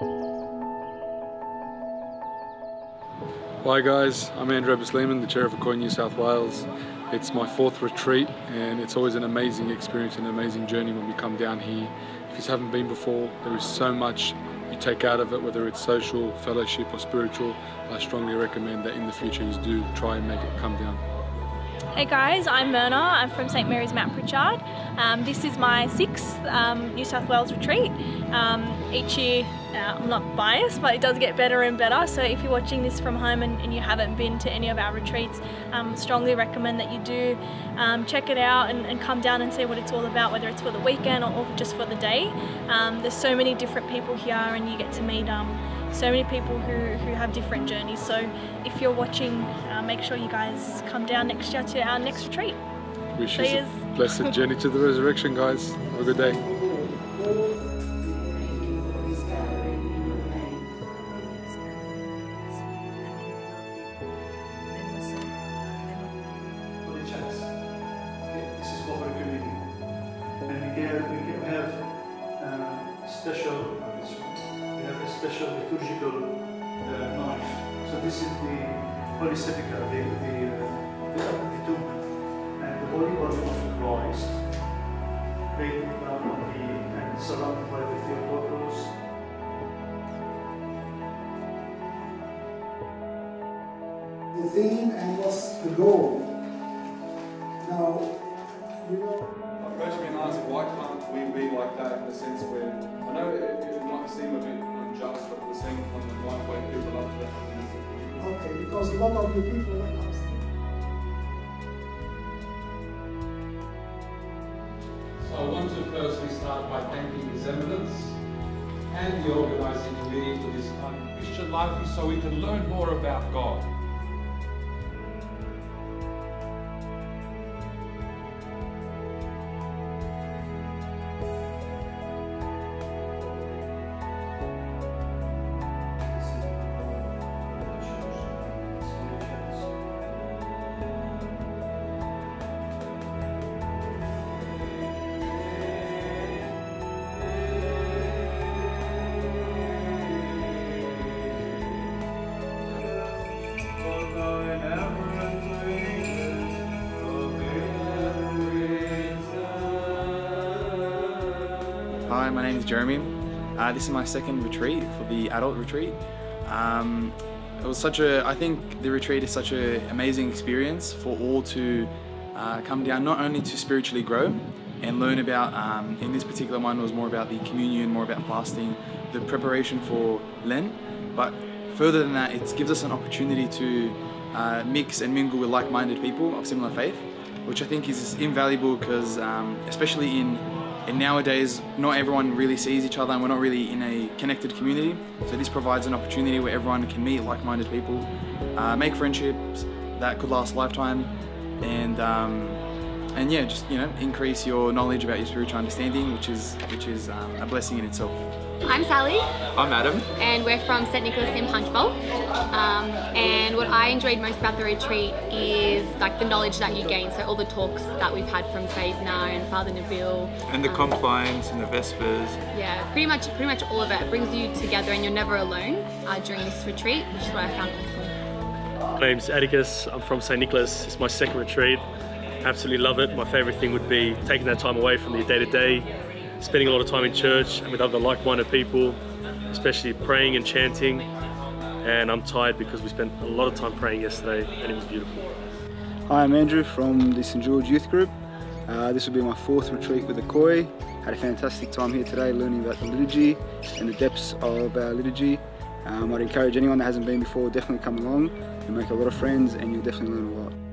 Hi guys, I'm Andrew Busleman, the Chair of ACOY New South Wales. It's my fourth retreat and it's always an amazing experience and an amazing journey when we come down here. If you haven't been before, there is so much you take out of it, whether it's social, fellowship or spiritual. I strongly recommend that in the future you do try and make it come down. Hey guys, I'm Myrna. I'm from St Mary's Mount Pritchard. Um, this is my sixth um, New South Wales retreat. Um, each year uh, I'm not biased, but it does get better and better. So if you're watching this from home and, and you haven't been to any of our retreats, um, strongly recommend that you do um, check it out and, and, come down and see what it's all about, whether it's for the weekend or, or just for the day. Um, there's so many different people here and you get to meet so many people who, who have different journeys. So if you're watching, uh, make sure you guys come down next year to our next retreat. Wish you a blessed journey to the resurrection, guys. Have a good day. Special liturgical uh, knife. So this is the Holy Sepulchre, the, the, uh, the, the tomb, and the holy body of Christ, laid down on the, and surrounded by the Theotokos. The theme and what's the goal? Now, you know. Approach me and ask why can't we be like that in the sense where lot of the people are So I want to firstly start by thanking His Eminence and the organising committee for this Christian life so we can learn more about God. Hi, my name is Jeremy. Uh, this is my second retreat for the adult retreat. Um, it was such a, I think the retreat is such an amazing experience for all to uh, come down, not only to spiritually grow and learn about, um, in this particular one was more about the communion, more about fasting, the preparation for Lent, but further than that, it gives us an opportunity to uh, mix and mingle with like-minded people of similar faith, which I think is invaluable because, um, especially in and nowadays, not everyone really sees each other and we're not really in a connected community. So this provides an opportunity where everyone can meet like-minded people, uh, make friendships that could last a lifetime, and um, and yeah, just you know, increase your knowledge about your spiritual understanding, which is which is um, a blessing in itself. I'm Sally. I'm Adam. And we're from St Nicholas in Punchbowl. Um, and what I enjoyed most about the retreat is like the knowledge that you gain. So all the talks that we've had from Sayidna and Father Nabil. And the um, complines and the Vespers. Yeah, pretty much pretty much all of it. it brings you together and you're never alone uh, during this retreat, which is what I found awesome. My name's Atticus. I'm from St Nicholas. It's my second retreat. Absolutely love it. My favourite thing would be taking that time away from the day-to-day spending a lot of time in church and with other like-minded people, especially praying and chanting. And I'm tired because we spent a lot of time praying yesterday and it was beautiful. Hi, I'm Andrew from the St George Youth Group. Uh, this will be my fourth retreat with Acoy. Had a fantastic time here today learning about the liturgy and the depths of our liturgy. Um, I'd encourage anyone that hasn't been before, definitely come along and make a lot of friends and you'll definitely learn a lot.